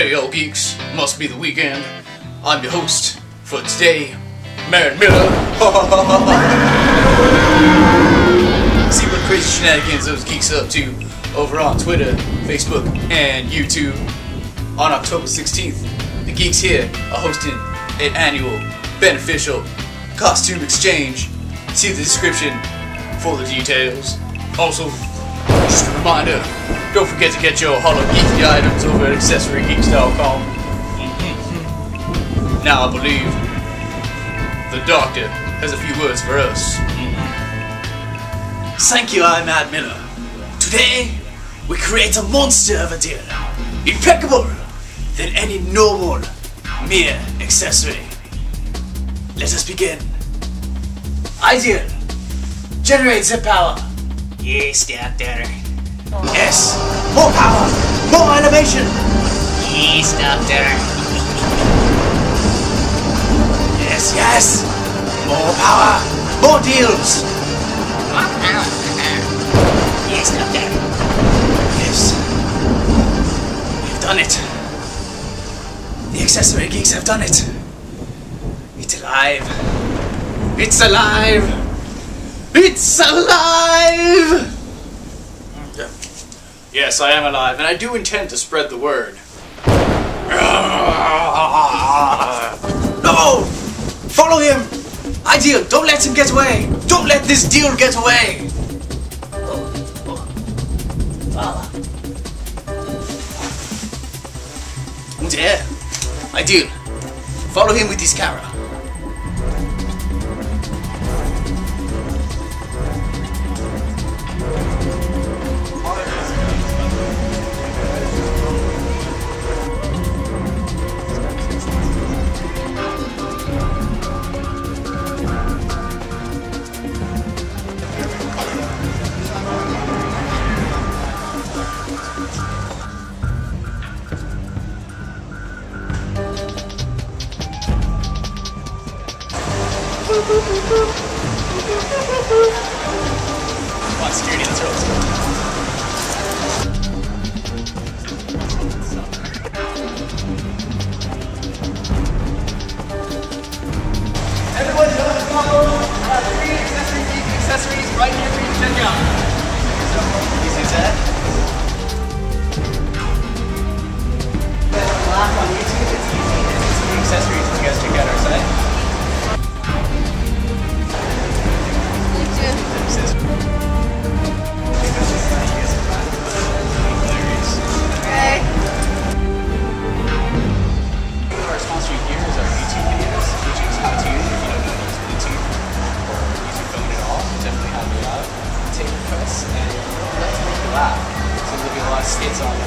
all geeks, must be the weekend. I'm your host for today, Marin Miller. See what crazy shenanigans those geeks are up to over on Twitter, Facebook, and YouTube. On October 16th, the geeks here are hosting an annual beneficial costume exchange. See the description for the details. Also, just a reminder, don't forget to get your Hollow Geeky items over at AccessoryGeeks.com. Now I believe the Doctor has a few words for us. Thank you, I'm Mad Miller. Today, we create a monster of a deal. Impeccable than any normal, mere accessory. Let us begin. Ideal. Generate the power. Yes, Doctor. Yes. More power. More animation. Yes, Doctor. Yes, yes. More power. More deals. More power! Yes, Doctor. Yes. We've done it. The accessory geeks have done it. It's alive. It's alive. It's alive. Yes, I am alive, and I do intend to spread the word. No! Follow him! Ideal, don't let him get away! Don't let this deal get away! Er, Ideal, follow him with this camera. Come on, security, let's accessories right here for you to. There'll be a lot of skits on you.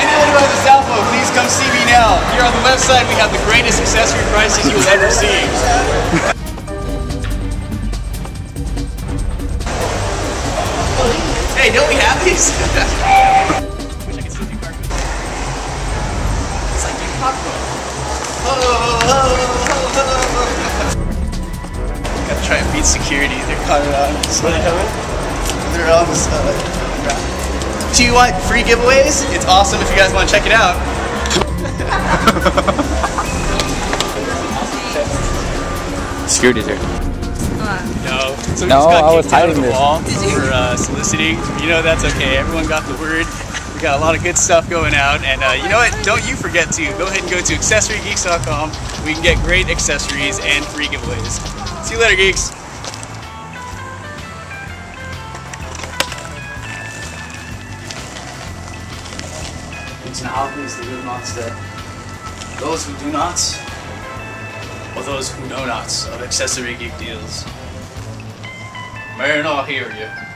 Anyone who has a cell phone, please come see me now. Here on the website, we have the greatest accessory prices you will ever see. hey, don't we have these? Gotta try and beat security. They're coming on. So they coming? They're on the side. Do you want free giveaways? It's awesome if you guys want to check it out. Security's here. No. So we No, just got I was kicked out of hiding the this. for uh, soliciting. You know that's okay. Everyone got the word. Got a lot of good stuff going out, and uh, you know what? Don't you forget to go ahead and go to accessorygeeks.com. We can get great accessories and free giveaways. See you later, geeks. It's now who's the real monster. Those who do not, or those who know not of accessory geek deals. May not hear you.